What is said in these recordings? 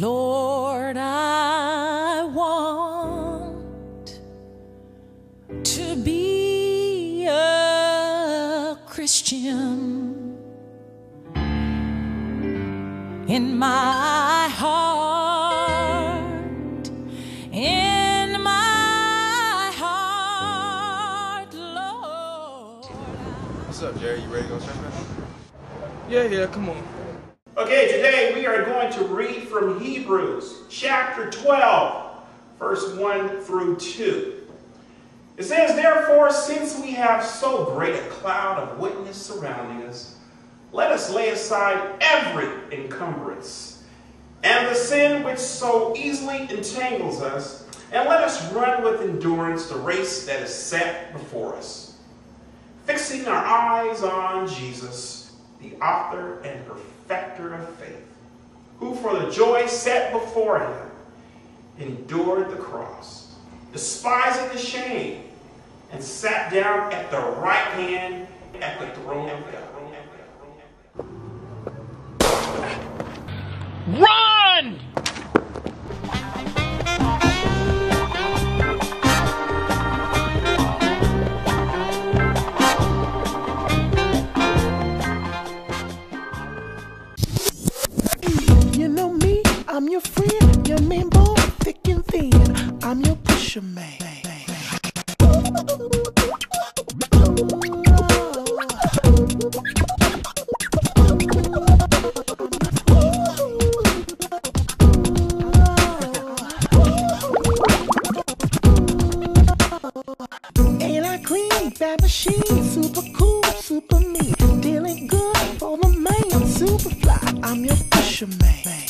Lord, I want to be a Christian in my heart, in my heart, Lord. What's up, Jerry? You ready to go church. Yeah, yeah, come on. Okay, today we are going to read from Hebrews chapter 12, verse 1 through 2. It says, Therefore, since we have so great a cloud of witness surrounding us, let us lay aside every encumbrance and the sin which so easily entangles us, and let us run with endurance the race that is set before us, fixing our eyes on Jesus, the author and perfecter of faith, who for the joy set before him endured the cross, despising the shame, and sat down at the right hand at the throne of God. Run! Your friend, your main boy, thick and thin. I'm your pusher man. Ain't I clean, bad machine, super cool, super me, dealing good for the man, super fly. I'm your pusher man.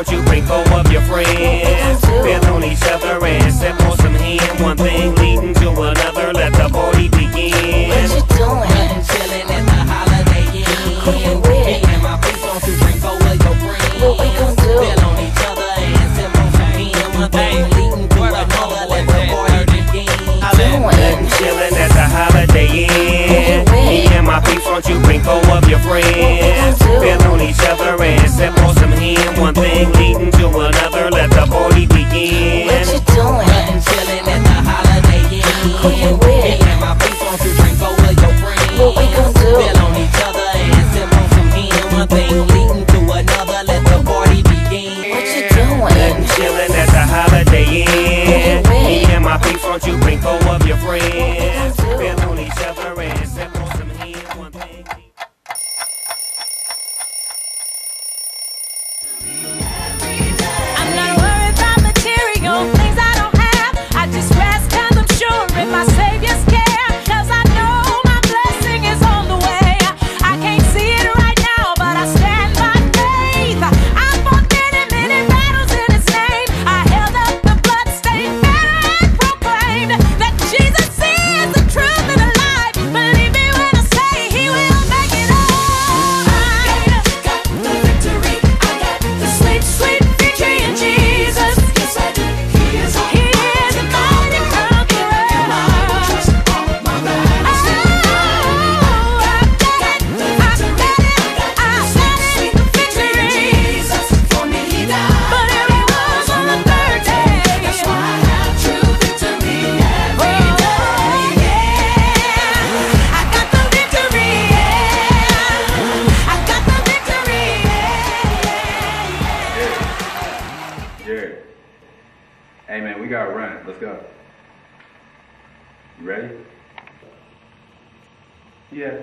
won't you bring four of your friends? Feel on each other and sip on thing leading to another, let the party begin. What you doing? Chillin' at the Holiday Inn. Hey man, we gotta run. Let's go. You ready? Yeah,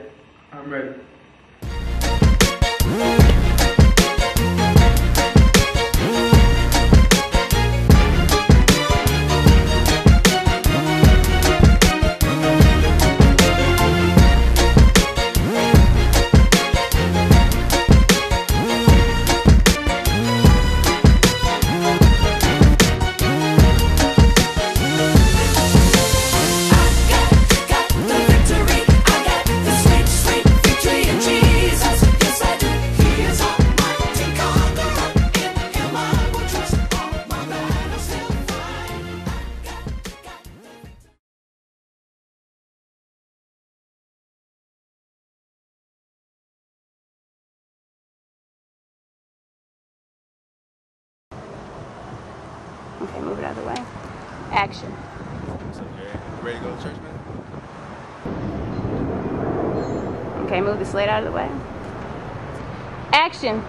I'm ready. Okay, move it out of the way. Action. What's up, Jerry? You ready to go to church, man? Okay, move the slate out of the way. Action.